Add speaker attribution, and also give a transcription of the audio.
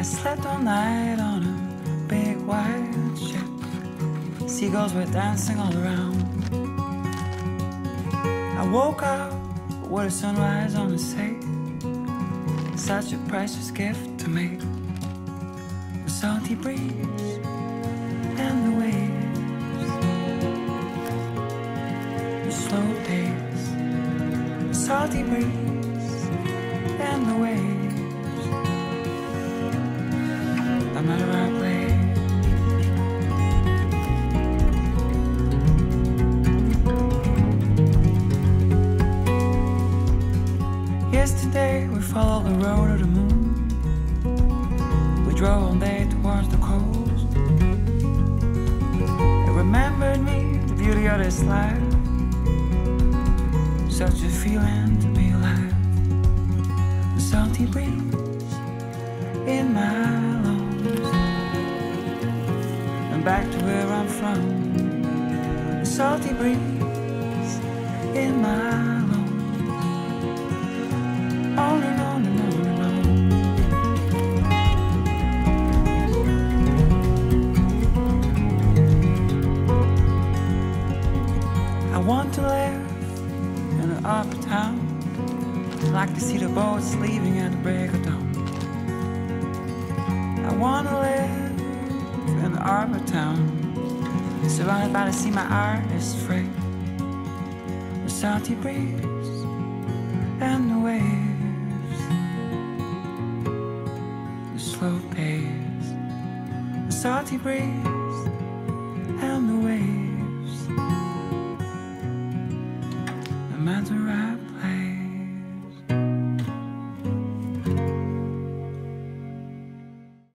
Speaker 1: I slept all night on a big white ship. Seagulls were dancing all around. I woke up with a sunrise on the sea. Such a precious gift to me. The salty breeze and the waves. The slow pace. The salty breeze and the waves. Yesterday we followed the road of the moon. We drove all day towards the coast. It remembered me the beauty of this life. Such a feeling to be alive. The salty breeze in my Back to where I'm from. The salty breeze in my lungs. On and on and on and on. I want to live in an upper town. Like to see the boats leaving at the break of dawn. I live an town. Surrounded by the sea, my art is free. The salty breeze and the waves. The slow pace. The salty breeze and the waves. The matter